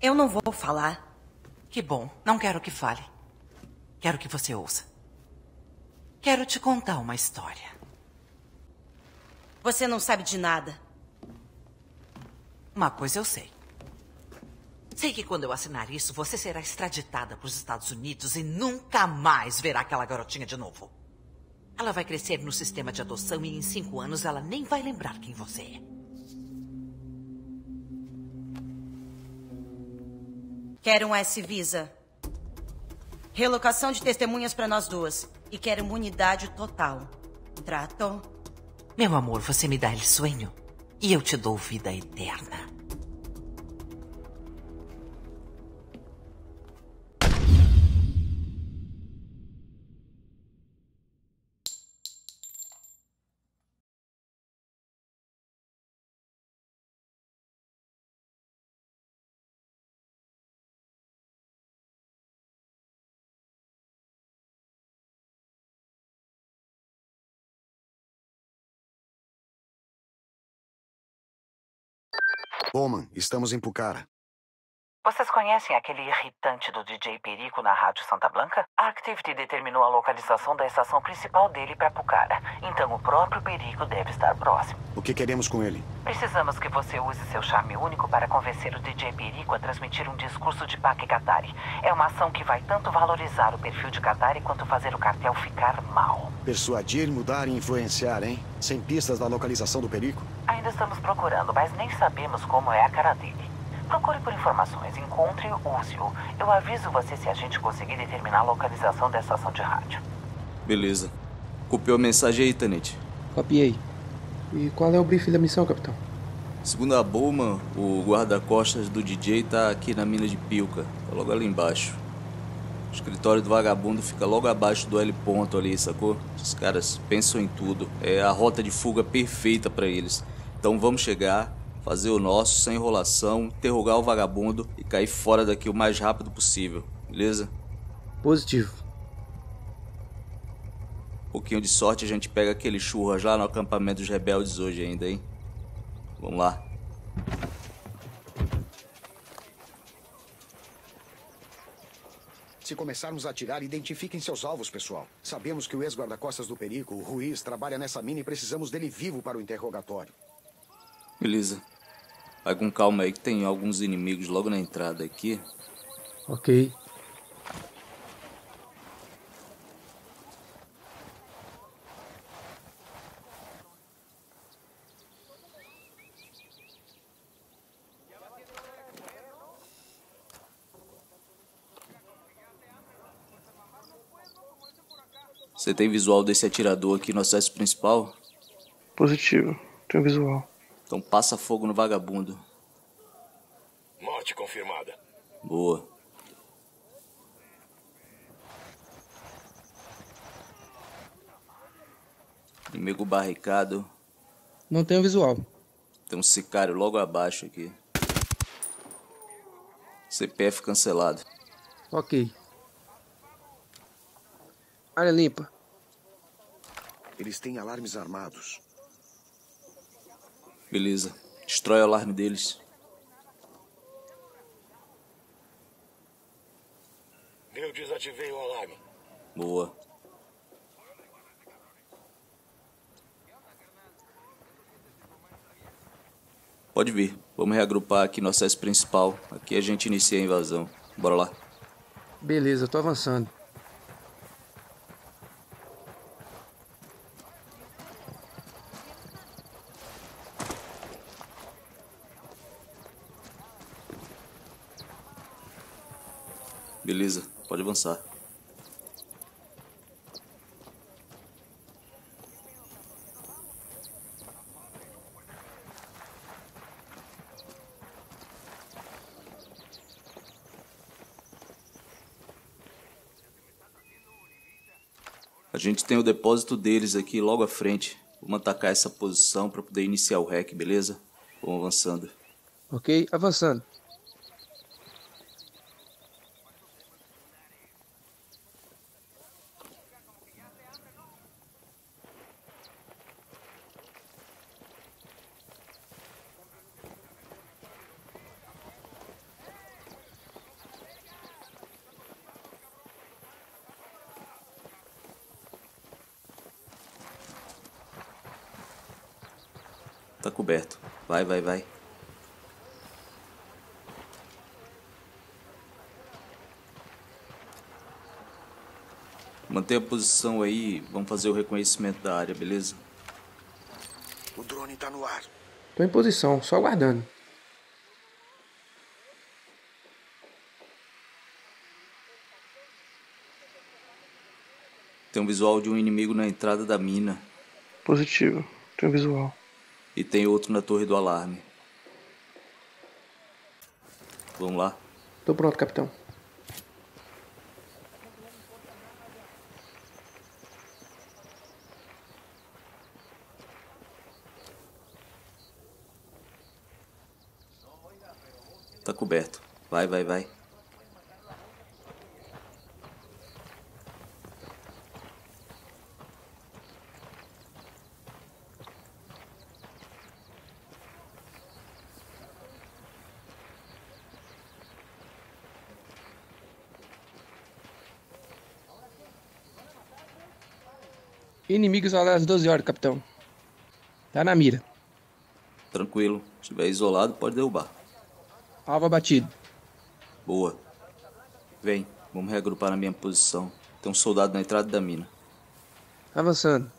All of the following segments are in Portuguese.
Eu não vou falar. Que bom. Não quero que fale. Quero que você ouça. Quero te contar uma história. Você não sabe de nada. Uma coisa eu sei. Sei que quando eu assinar isso, você será extraditada para os Estados Unidos e nunca mais verá aquela garotinha de novo. Ela vai crescer no sistema de adoção e em cinco anos ela nem vai lembrar quem você é. Quero um S-Visa. Relocação de testemunhas para nós duas. E quero imunidade total. Trato? Meu amor, você me dá el sueño e eu te dou vida eterna. Bowman, estamos em Pucara. Vocês conhecem aquele irritante do DJ Perico na Rádio Santa Blanca? A Activity determinou a localização da estação principal dele para Pucara. Então o próprio Perico deve estar próximo. O que queremos com ele? Precisamos que você use seu charme único para convencer o DJ Perico a transmitir um discurso de Pac Katari. É uma ação que vai tanto valorizar o perfil de Katari quanto fazer o cartel ficar mal. Persuadir, mudar e influenciar, hein? Sem pistas da localização do perico? Ainda estamos procurando, mas nem sabemos como é a cara dele. Procure por informações, encontre e use-o. Eu aviso você se a gente conseguir determinar a localização da estação de rádio. Beleza. Copiou a mensagem aí, Tenente. Copiei. E qual é o briefing da missão, capitão? Segundo a Bowman, o guarda-costas do DJ tá aqui na mina de Pilca. Tá logo ali embaixo. O escritório do vagabundo fica logo abaixo do L ponto ali, sacou? Os caras pensam em tudo. É a rota de fuga perfeita para eles. Então vamos chegar, fazer o nosso sem enrolação, interrogar o vagabundo e cair fora daqui o mais rápido possível, beleza? Positivo. Um pouquinho de sorte a gente pega aquele churras lá no acampamento dos rebeldes hoje ainda, hein? Vamos lá. Se começarmos a atirar, identifiquem seus alvos, pessoal. Sabemos que o ex-guarda-costas do Perico, o Ruiz, trabalha nessa mina e precisamos dele vivo para o interrogatório. Beleza. Vai com calma aí que tem alguns inimigos logo na entrada aqui. Ok. Você tem visual desse atirador aqui no acesso principal? Positivo. Tem visual. Então passa fogo no vagabundo. Morte confirmada. Boa. Inimigo barricado. Não tenho visual. Tem um sicário logo abaixo aqui. CPF cancelado. Ok. Área limpa. Eles têm alarmes armados. Beleza. Destrói o alarme deles. Eu desativei o alarme. Boa. Pode vir. Vamos reagrupar aqui no acesso principal. Aqui a gente inicia a invasão. Bora lá. Beleza, tô avançando. Beleza, pode avançar. A gente tem o depósito deles aqui logo à frente. Vamos atacar essa posição para poder iniciar o hack, beleza? Vamos avançando. Ok, avançando. Tá coberto. Vai, vai, vai. Mantenha a posição aí, vamos fazer o reconhecimento da área, beleza? O drone tá no ar. Tô em posição, só aguardando. Tem um visual de um inimigo na entrada da mina Positivo. Tem visual. E tem outro na torre do alarme. Vamos lá. Tô pronto, capitão. Tá coberto. Vai, vai, vai. Inimigos às 12 horas, capitão. Tá na mira. Tranquilo. Se estiver isolado, pode derrubar. Alvo abatido. Boa. Vem, vamos reagrupar na minha posição. Tem um soldado na entrada da mina. Avançando.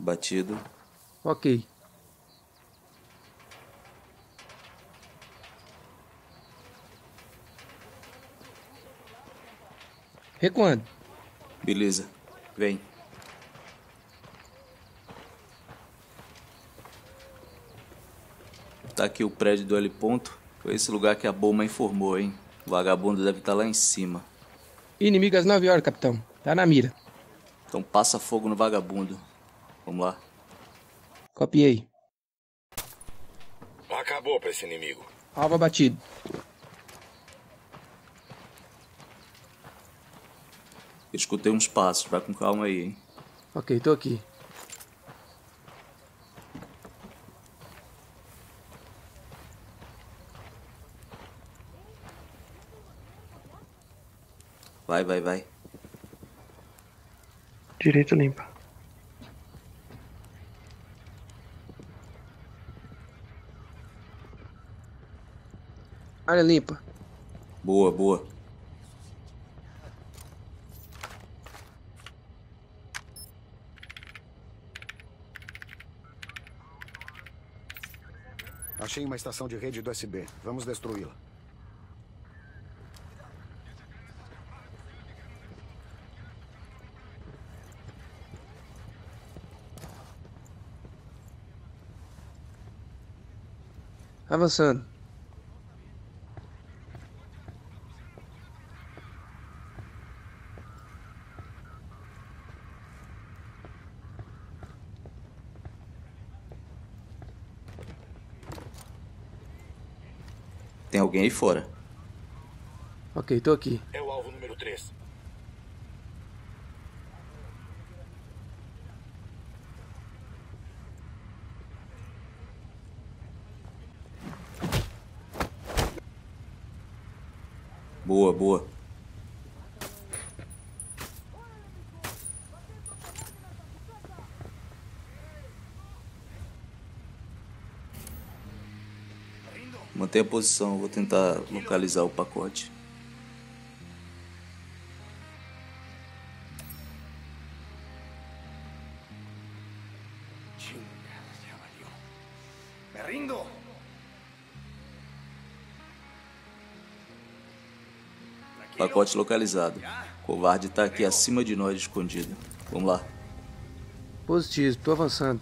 Batido. Ok. Recuando. Beleza. Vem. Tá aqui o prédio do L ponto. Foi esse lugar que a bomba informou, hein? O vagabundo deve estar lá em cima. Inimigo às 9 horas, capitão. Tá na mira. Então passa fogo no vagabundo. Vamos lá. Copiei. Acabou pra esse inimigo. Alvo abatido. Eu escutei uns passos. Vai com calma aí, hein? Ok, tô aqui. Vai, vai, vai. Direito limpa. Área limpa. Boa, boa. Achei uma estação de rede do SB. Vamos destruí-la. Avançando. Alguém aí fora. Ok, tô aqui. É o alvo número 3. Boa, boa. Mantenha a posição, vou tentar localizar o pacote. Pacote localizado. O covarde tá aqui acima de nós escondido. Vamos lá. Positivo, tô avançando.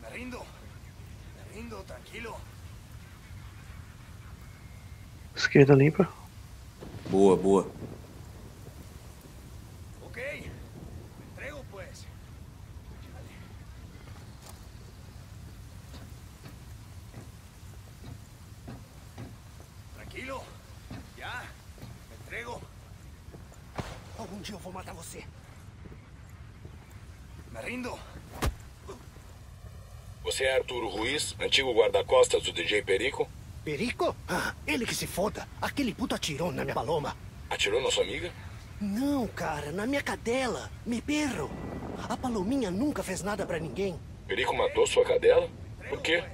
Me rindo. Me rindo, tranquilo. Esquerda limpa. Boa, boa. Ok. Me entrego, pues. Tranquilo. Me entrego. Um dia eu vou matar você. Rindo. Você é Arturo Ruiz, antigo guarda-costas do DJ Perico? Perico? Ah, ele que se foda. Aquele puto atirou na minha paloma. Atirou na sua amiga? Não, cara, na minha cadela. Me perro. A palominha nunca fez nada pra ninguém. Perico matou sua cadela? Por quê?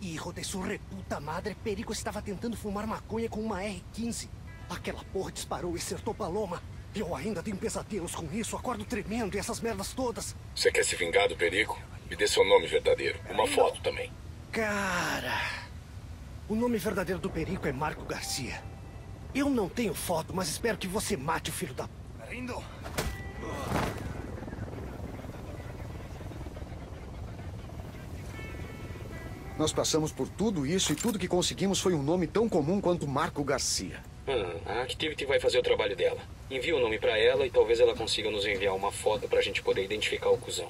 Hijo de sua reputa madre, Perico estava tentando fumar maconha com uma R-15. Aquela porra disparou e acertou Paloma. Eu ainda tenho pesadelos com isso, acordo tremendo e essas merdas todas. Você quer se vingar do Perico? Me dê seu nome verdadeiro. Uma foto também. Cara, o nome verdadeiro do Perico é Marco Garcia. Eu não tenho foto, mas espero que você mate o filho da... Rindo. Nós passamos por tudo isso e tudo que conseguimos foi um nome tão comum quanto Marco Garcia. Ah, a Activity vai fazer o trabalho dela. Envia o nome pra ela e talvez ela consiga nos enviar uma foto pra gente poder identificar o cuzão.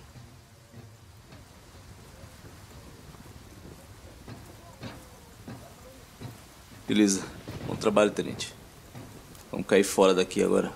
Beleza. Bom trabalho, tenente. Vamos cair fora daqui agora.